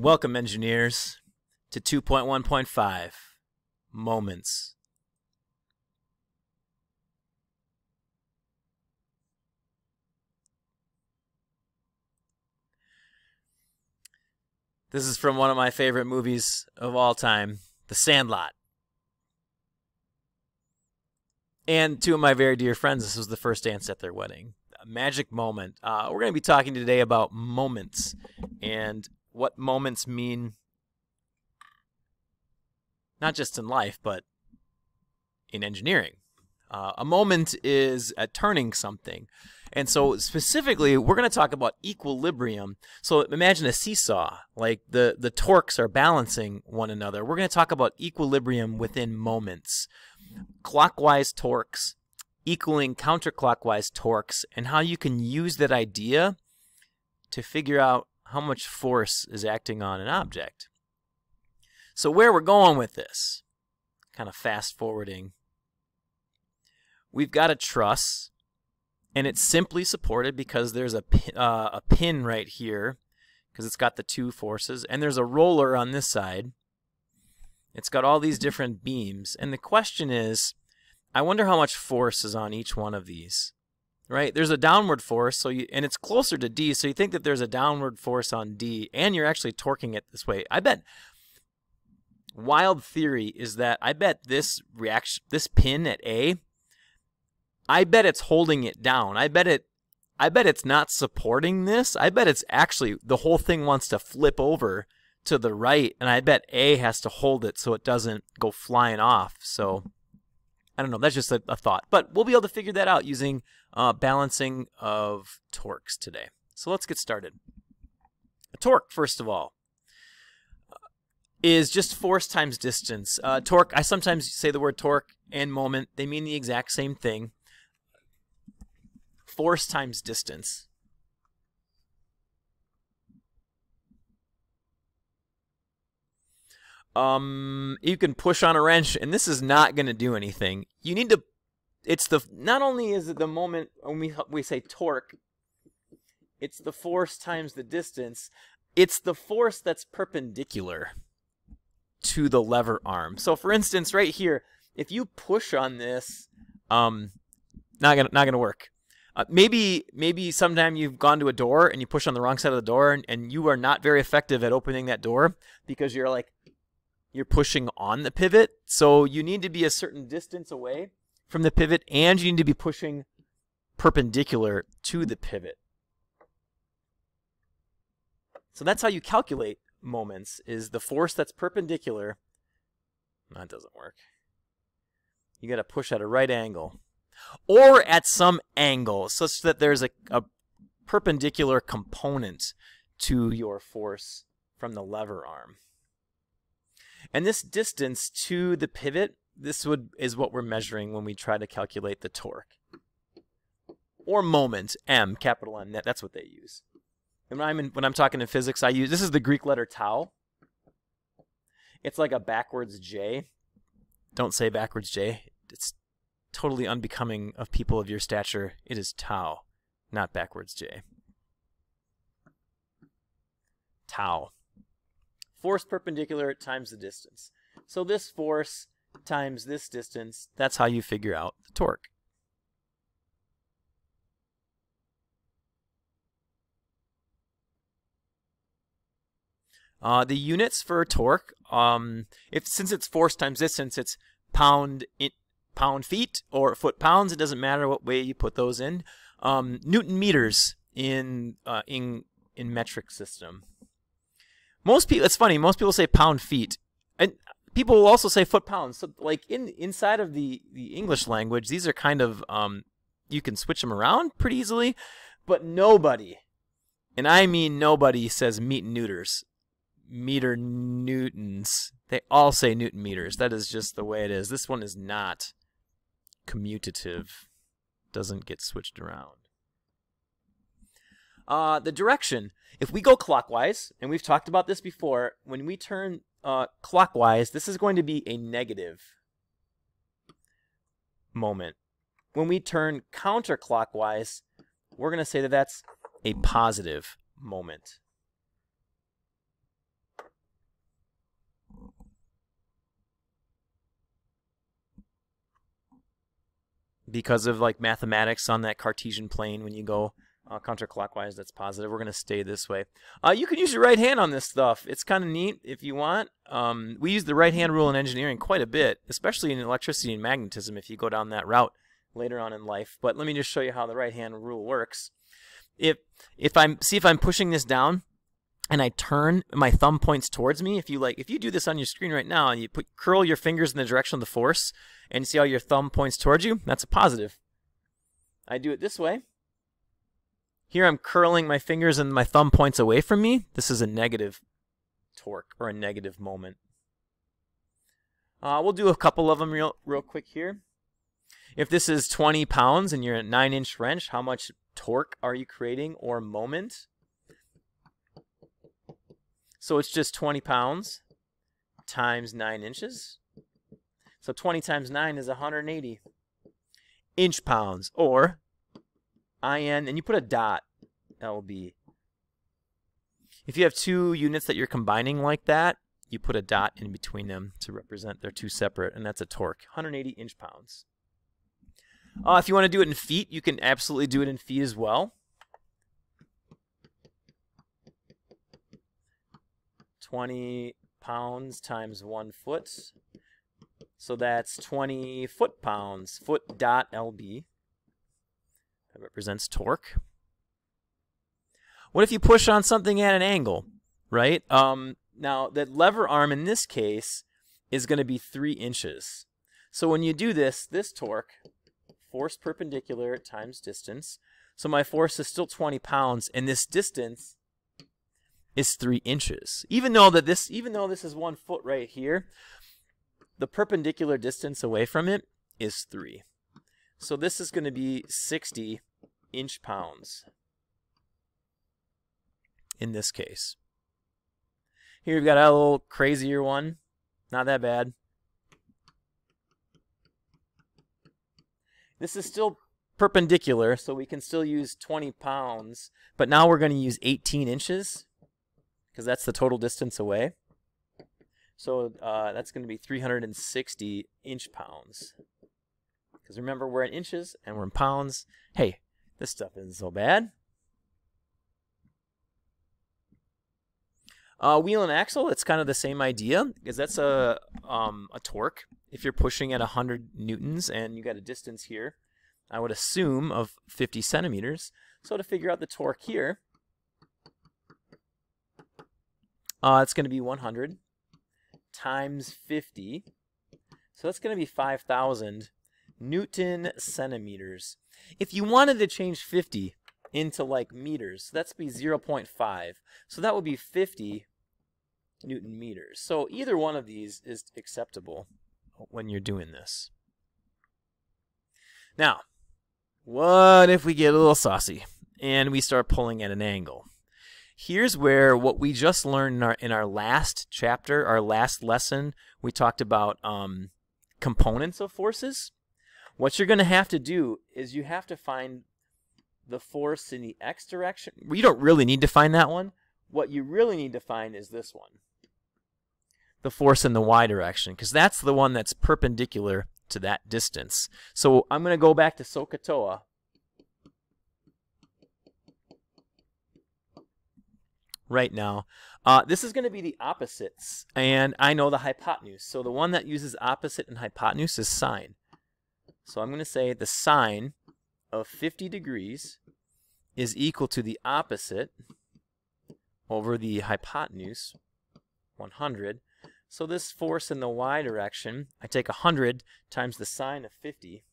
Welcome, engineers, to 2.1.5 Moments. This is from one of my favorite movies of all time, The Sandlot. And two of my very dear friends, this was the first dance at their wedding. A magic moment. Uh, we're going to be talking today about moments and what moments mean, not just in life, but in engineering. Uh, a moment is a turning something. And so specifically, we're going to talk about equilibrium. So imagine a seesaw, like the, the torques are balancing one another. We're going to talk about equilibrium within moments. Clockwise torques equaling counterclockwise torques and how you can use that idea to figure out how much force is acting on an object. So where we're going with this, kind of fast forwarding, we've got a truss and it's simply supported because there's a, uh, a pin right here because it's got the two forces and there's a roller on this side it's got all these different beams and the question is I wonder how much force is on each one of these right there's a downward force so you and it's closer to D so you think that there's a downward force on D and you're actually torquing it this way I bet wild theory is that I bet this reaction this pin at A I bet it's holding it down. I bet it I bet it's not supporting this. I bet it's actually the whole thing wants to flip over to the right and I bet A has to hold it so it doesn't go flying off. So I don't know. That's just a, a thought. But we'll be able to figure that out using uh, balancing of torques today. So let's get started. A torque, first of all, is just force times distance. Uh, torque, I sometimes say the word torque and moment. They mean the exact same thing force times distance. Um, you can push on a wrench, and this is not going to do anything. You need to. It's the not only is it the moment when we we say torque, it's the force times the distance. It's the force that's perpendicular to the lever arm. So, for instance, right here, if you push on this, um, not gonna not gonna work. Uh, maybe maybe sometime you've gone to a door and you push on the wrong side of the door and, and you are not very effective at opening that door because you're like you're pushing on the pivot. So you need to be a certain distance away from the pivot and you need to be pushing perpendicular to the pivot. So that's how you calculate moments is the force that's perpendicular. That doesn't work. You got to push at a right angle or at some angle such that there's a, a perpendicular component to your force from the lever arm. And this distance to the pivot, this would is what we're measuring when we try to calculate the torque. Or moment, M, capital M, that's what they use. And when I'm, in, when I'm talking in physics, I use, this is the Greek letter tau. It's like a backwards J. Don't say backwards J. It's totally unbecoming of people of your stature. It is tau, not backwards J. Tau. Force perpendicular times the distance. So this force times this distance, that's how you figure out the torque. Uh, the units for torque, um, if since it's force times distance, it's pound in, pound feet or foot pounds. It doesn't matter what way you put those in. Um, Newton meters in uh, in in metric system. Most people, it's funny. Most people say pound feet, and people will also say foot pounds. So, like in inside of the the English language, these are kind of um, you can switch them around pretty easily, but nobody, and I mean nobody, says meet neuters, meter newtons. They all say Newton meters. That is just the way it is. This one is not commutative doesn't get switched around. Uh, the direction, if we go clockwise, and we've talked about this before, when we turn uh, clockwise, this is going to be a negative moment. When we turn counterclockwise, we're going to say that that's a positive moment. Because of like mathematics on that Cartesian plane, when you go uh, counterclockwise that's positive. We're going to stay this way. Uh, you can use your right hand on this stuff. It's kind of neat if you want. Um, we use the right hand rule in engineering quite a bit especially in electricity and magnetism if you go down that route later on in life. But let me just show you how the right hand rule works. If if I'm see if I'm pushing this down and I turn my thumb points towards me if you like if you do this on your screen right now and you put curl your fingers in the direction of the force and you see how your thumb points towards you that's a positive. I do it this way here I'm curling my fingers and my thumb points away from me. This is a negative torque or a negative moment. Uh, we'll do a couple of them real, real quick here. If this is 20 pounds and you're a 9 inch wrench, how much torque are you creating or moment? So it's just 20 pounds times 9 inches. So 20 times 9 is 180 inch pounds or IN, and you put a dot, LB. If you have two units that you're combining like that, you put a dot in between them to represent they're two separate, and that's a torque, 180 inch pounds. Uh, if you want to do it in feet, you can absolutely do it in feet as well. 20 pounds times one foot. So that's 20 foot pounds, foot dot LB. Represents torque. What if you push on something at an angle, right? Um, now, that lever arm in this case is going to be 3 inches. So when you do this, this torque, force perpendicular times distance, so my force is still 20 pounds, and this distance is 3 inches. Even though that this even though this is 1 foot right here, the perpendicular distance away from it is 3. So this is going to be 60 inch pounds in this case. Here we've got a little crazier one. Not that bad. This is still perpendicular, so we can still use 20 pounds, but now we're going to use 18 inches because that's the total distance away. So uh, that's going to be 360 inch pounds. Because remember, we're in inches and we're in pounds. Hey, this stuff isn't so bad. Uh, wheel and axle, it's kind of the same idea because that's a um, a torque. If you're pushing at 100 newtons and you got a distance here, I would assume of 50 centimeters. So to figure out the torque here, uh, it's going to be 100 times 50. So that's going to be 5,000 Newton centimeters. If you wanted to change 50 into like meters, that's be 0.5. So that would be 50 Newton meters. So either one of these is acceptable when you're doing this. Now, what if we get a little saucy and we start pulling at an angle? Here's where what we just learned in our, in our last chapter, our last lesson, we talked about um, components of forces. What you're going to have to do is you have to find the force in the x direction. We don't really need to find that one. What you really need to find is this one. The force in the y direction, because that's the one that's perpendicular to that distance. So I'm going to go back to SOHCAHTOA. Right now. Uh, this is going to be the opposites, and I know the hypotenuse. So the one that uses opposite and hypotenuse is sine. So I'm going to say the sine of 50 degrees is equal to the opposite over the hypotenuse, 100. So this force in the y direction, I take 100 times the sine of 50.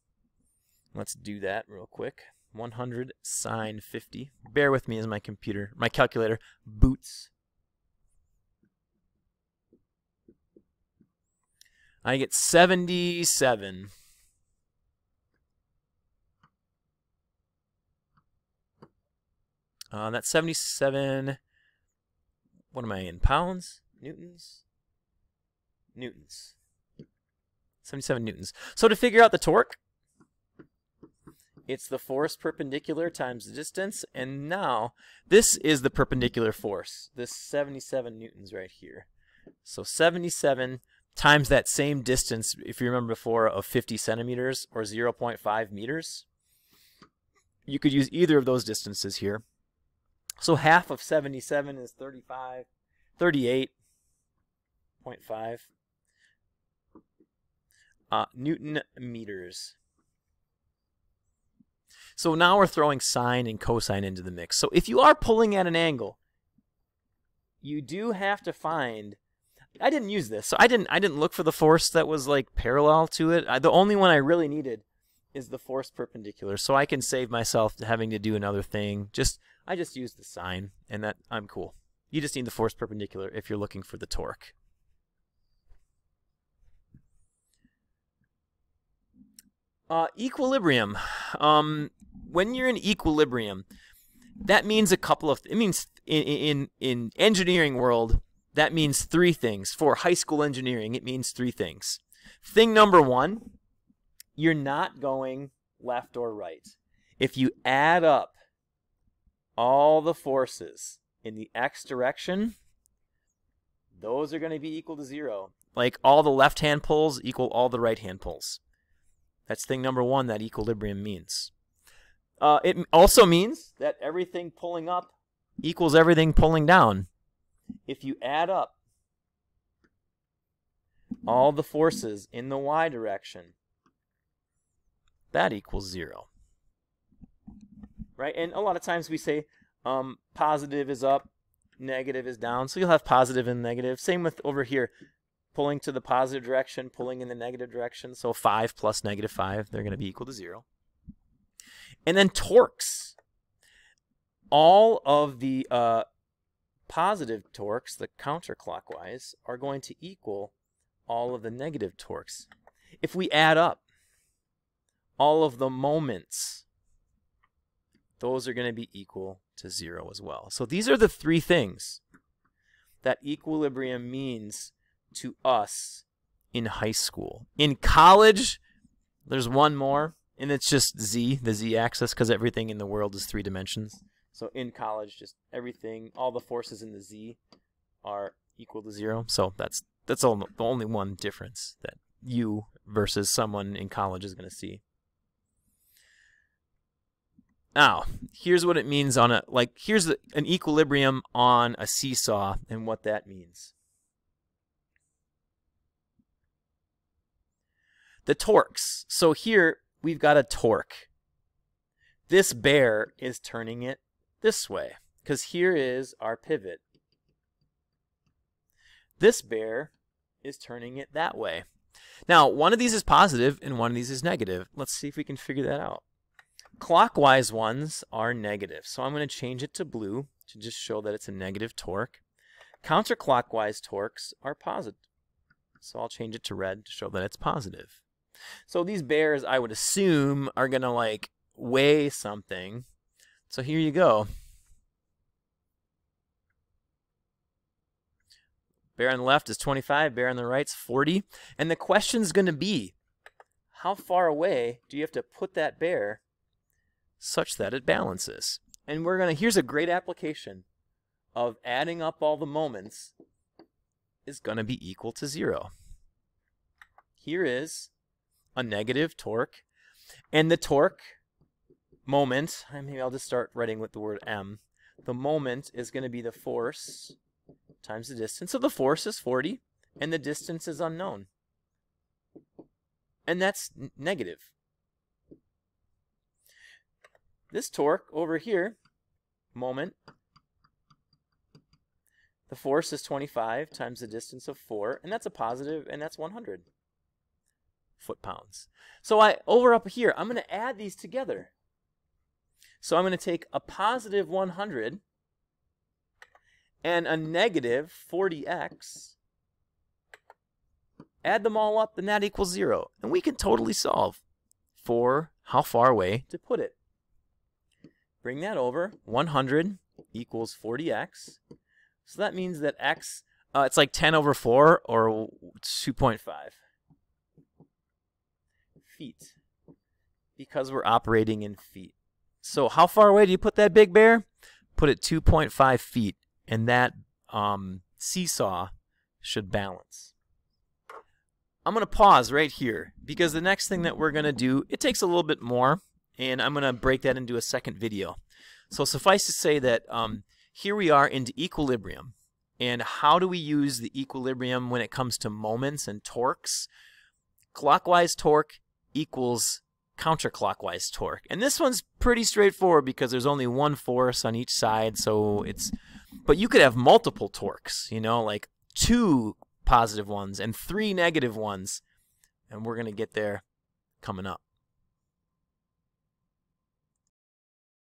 Let's do that real quick. 100 sine 50. Bear with me as my computer, my calculator boots. I get 77. Uh, that's 77. What am I in? Pounds? Newtons? Newtons. 77 newtons. So to figure out the torque, it's the force perpendicular times the distance. And now, this is the perpendicular force. This 77 newtons right here. So 77 times that same distance, if you remember before, of 50 centimeters or 0.5 meters. You could use either of those distances here. So half of 77 is 35, 38.5 uh, Newton meters. So now we're throwing sine and cosine into the mix. So if you are pulling at an angle, you do have to find I didn't use this. So I didn't I didn't look for the force that was like parallel to it. I, the only one I really needed is the force perpendicular. So I can save myself having to do another thing. Just I just use the sine and that I'm cool. You just need the force perpendicular if you're looking for the torque. Uh, equilibrium. Um, when you're in equilibrium, that means a couple of. It means in in in engineering world, that means three things. For high school engineering, it means three things. Thing number one, you're not going left or right. If you add up all the forces in the x direction, those are going to be equal to zero. Like all the left hand pulls equal all the right hand pulls. That's thing number one that equilibrium means. Uh, it also means that everything pulling up equals everything pulling down. If you add up all the forces in the y direction, that equals zero. Right? And a lot of times we say um, positive is up, negative is down. So you'll have positive and negative. Same with over here pulling to the positive direction, pulling in the negative direction. So 5 plus negative 5, they're going to be equal to 0. And then torques. All of the uh, positive torques, the counterclockwise, are going to equal all of the negative torques. If we add up all of the moments, those are going to be equal to 0 as well. So these are the three things that equilibrium means to us in high school. In college, there's one more, and it's just z, the z-axis, because everything in the world is three dimensions. So in college, just everything, all the forces in the z are equal to zero. So that's that's all, the only one difference that you versus someone in college is going to see. Now, here's what it means on a like here's an equilibrium on a seesaw and what that means. the torques. So here we've got a torque. This bear is turning it this way because here is our pivot. This bear is turning it that way. Now, one of these is positive and one of these is negative. Let's see if we can figure that out. Clockwise ones are negative, so I'm going to change it to blue to just show that it's a negative torque. Counterclockwise torques are positive, so I'll change it to red to show that it's positive. So these bears, I would assume, are going to like weigh something. So here you go. Bear on the left is 25, bear on the right is 40. And the question is going to be, how far away do you have to put that bear such that it balances? And we're going to, here's a great application of adding up all the moments is going to be equal to zero. Here is a negative torque. And the torque moment, I maybe I'll just start writing with the word m. The moment is going to be the force times the distance. So the force is 40 and the distance is unknown. And that's negative. This torque over here, moment, the force is 25 times the distance of 4, and that's a positive, and that's 100 foot-pounds. So I over up here, I'm going to add these together. So I'm going to take a positive 100 and a negative 40x. Add them all up, and that equals 0. And we can totally solve for how far away to put it. Bring that over. 100 equals 40x. So that means that x, uh, it's like 10 over 4 or 2.5 feet because we're operating in feet. So how far away do you put that big bear? Put it 2.5 feet, and that um, seesaw should balance. I'm going to pause right here because the next thing that we're going to do, it takes a little bit more, and I'm going to break that into a second video. So suffice to say that um, here we are into equilibrium. And how do we use the equilibrium when it comes to moments and torques? Clockwise torque equals counterclockwise torque. And this one's pretty straightforward because there's only one force on each side, so it's but you could have multiple torques, you know, like two positive ones and three negative ones. And we're going to get there coming up.